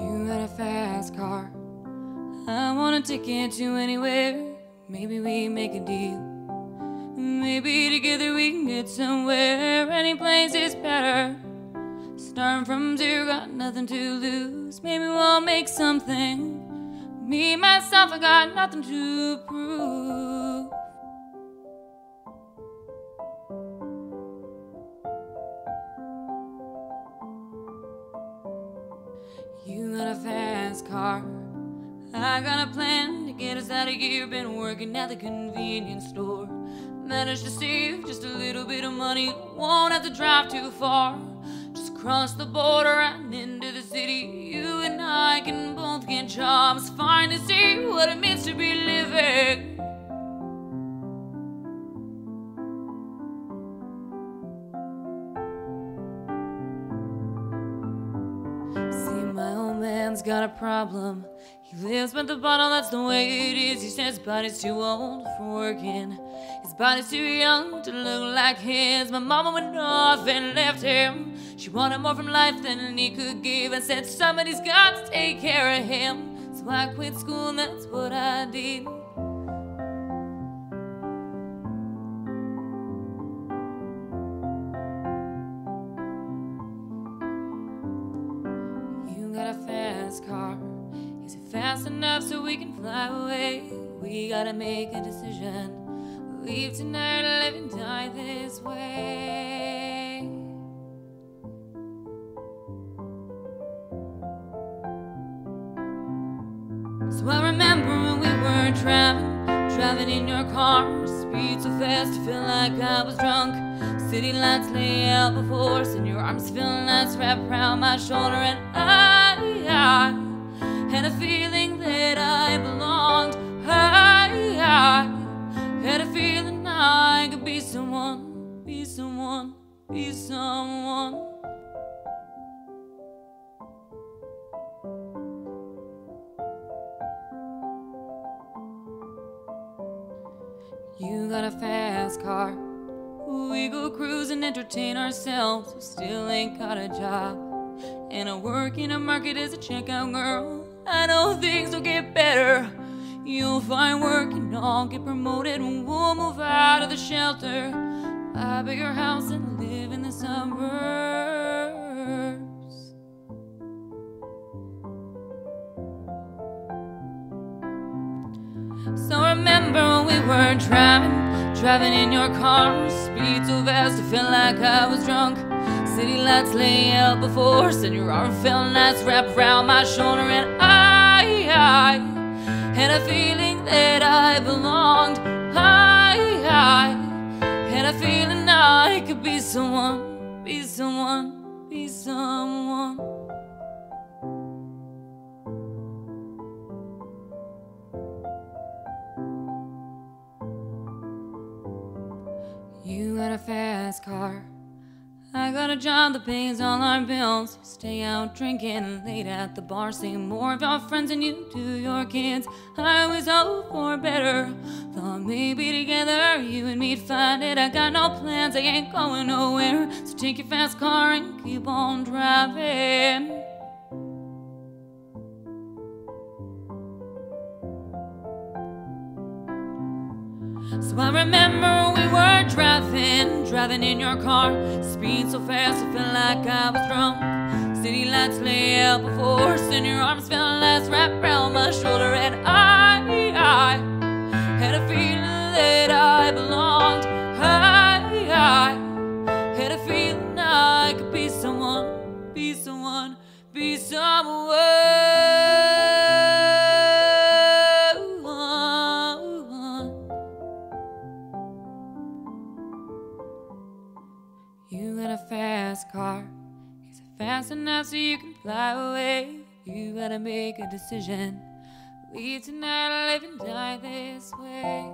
You got a fast car. I want a ticket to anywhere. Maybe we make a deal. Maybe together we can get somewhere. Any place is better. Starting from zero, got nothing to lose. Maybe we'll make something. Me, myself, I got nothing to prove. Car. I got a plan to get us out of here. Been working at the convenience store. Managed to save just a little bit of money. Won't have to drive too far. Just cross the border and into the city. You and I can both get jobs. Fine to see what it means to be living. Man's got a problem. He lives by the bottle, that's the way it is. He says his body's too old for working. His body's too young to look like his. My mama went off and left him. She wanted more from life than he could give and said somebody's got to take care of him. So I quit school and that's what I did. Car. Is it fast enough so we can fly away? We gotta make a decision. Leave tonight or live and die this way. So I remember when we were driving, driving in your car, speed so fast, I feel like I was drunk. City lights lay out before us, and your arms feeling nice wrapped around my shoulder, and I someone, be someone. You got a fast car. We go cruise and entertain ourselves. We still ain't got a job. And I work in a market as a checkout girl. I know things will get better. You'll find work and I'll get promoted. And we'll move out of the shelter. Buy a bigger house and live in the suburbs. So remember when we were driving, driving in your car, speed so fast, I felt like I was drunk. City lights lay out before us, and your arm felt nice wrapped around my shoulder, and I, I had a feeling that I belonged. A feeling I could be someone, be someone, be someone. You got a fast car. I got a job that pays all our bills. Stay out drinking late at the bar, see more of your friends than you do your kids. I always hope for better. Thought maybe together you and me'd find it. I got no plans, I ain't going nowhere. So take your fast car and keep on driving. So I remember we were driving, driving in your car. Speed so fast, I felt like I was drunk. City lights lay out before us, and your arms felt less wrapped around my shoulder. And I, I had a feeling that I belonged. I, I had a feeling I could be someone, be someone, be someone. Fast car. Is it fast enough so you can fly away? You gotta make a decision. Leave tonight live and die this way.